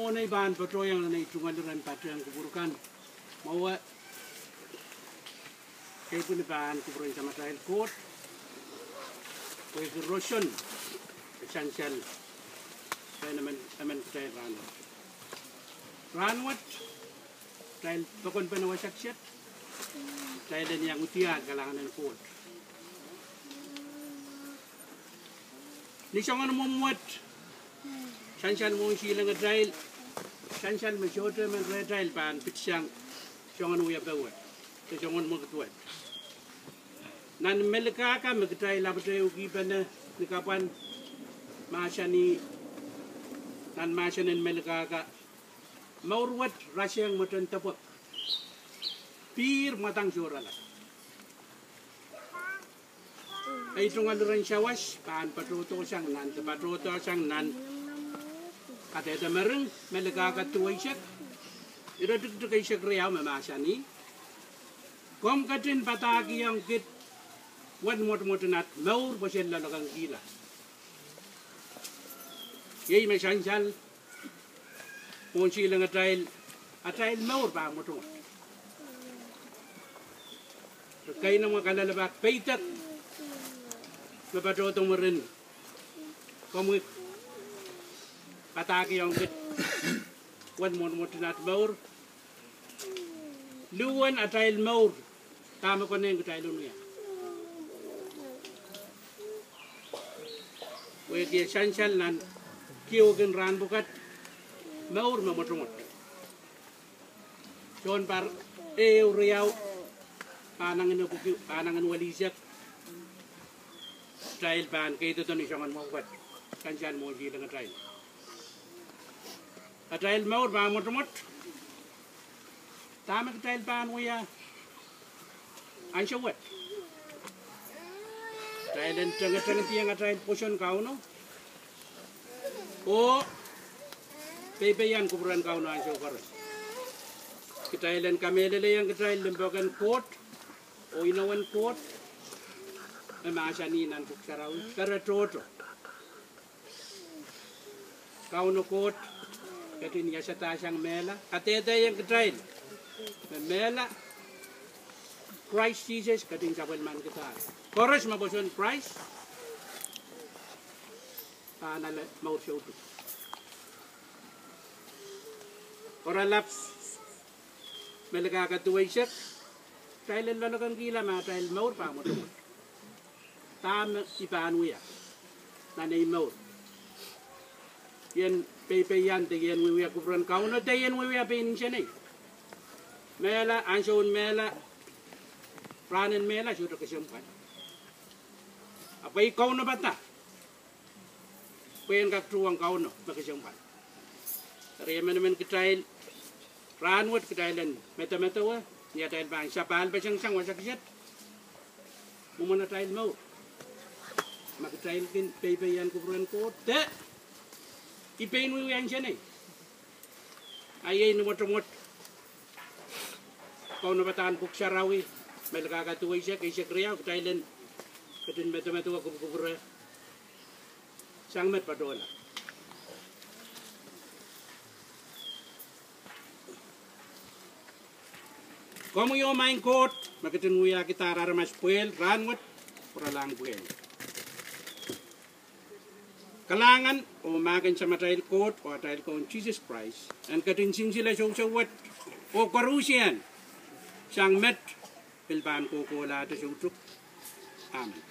mo na iban patro yang na itungan ran patro yang keburukan mau kay pun iban keburukan sama trial court. Kay rosyon. Essential kay naman naman trial ran ran what trial pakon pa na wasak siya trial din yang utian kalangan ng court ni siya nga namumuat San san mo sila nga trail. San san mo siya man re trail pan pitsyang siyongan mo yapawat. Sa siyongan mo katuwat. Nan melka ka magtrail labat tayo giban na nikapan masya ni nan masya nin melka ka maurwat rasyang matan tapot. Pir matang surala. Ay tungal rin siya was, paan patruto siyang nan, patruto siyang nan, kata ita mereng melega ka tuai shek ira tuk tuk ai shek riau me masani kom katin patagi yang kit wan mot mot nat maur bosen la lagang gila. Yei me shanchal pon chi lang atrail maur ba mot mot kay na mga kalalabak peitak mapadotong mo rin komik pataki yang kit wan mon mo tinat maur luwan atail maur. Tama ko neng tail lunya we dia shanshal nan kiyo gen ran bukat. Maur ma motomot jon par e riau. Panangan no kuki panangan walisyak trail ban kay to ni sangan mo bukat kansyan mo dengan trail Atrail maur ba mot mot. Tama ka trail pa ya. Ang siya wet. Trail and tanga tanga tiyang atrail potion kau no. O pepe yan kuburan kau no siya karon. Kitrailan kamelele yang kitrail lembagan court. O inawan court. Ni nan kuksaraw. Kara toto. Kau no court katin ya sa tasang mela. Katete yang ketrail mela. Christ Jesus katin sabal man kita koros maboson Christ. Panal mau siya uto oralap melaga katuway siya. Trail lalagang gila ma trail maur pa mo tam ipanu ya nanay maur. Yan pepe yan tigian wiwi aku pran kau na dayan wiwi apin siya ni mela ansun mela pranin mela sudah kesempat apa ikaw na bata pen kak truang kau no kesempat Remen men ketail ranwat ketailan meta meta wa ni tail bang sapal pa sang sang wa sakit mo na tail mo makitail kin paypayan ko pran ko te ipain mo yan siya na eh. Ayay na motomot. Kau na bataan kuk sarawi. May nakakatuway siya kay siya kriyaw. Thailand. Katin meto-meto ako kukura. Sang met pa doon. Como yo main court, magkatinuya kita raramas puel, ranwat, lang puel. Kalangan umagan sa matayil court o atayil ko Jesus Christ. Ang katinsin sila sa usawat o karusiyan. Siyang met, pilbaan ko ko lahat sa usok. Amen.